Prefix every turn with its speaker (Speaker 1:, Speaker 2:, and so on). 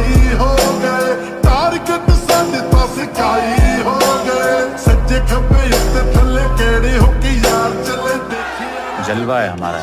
Speaker 1: ਸਿਖਾਈ ਹੋ ਗਏ ਟਾਰਗੇਟ ਸਾਡੇ ਤਾਂ ਸਿਖਾਈ ਹੋ ਗਏ ਸੱਜੇ ਖੱਬੇ ਉੱਤੇ ਥੱਲੇ ਕਿਹੜੇ ਹੋ ਯਾਰ ਚੱਲੇ
Speaker 2: ਦੇਖੀ
Speaker 1: ਜਲਵਾ ਹੈ ਹਮਾਰਾ